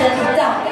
真漂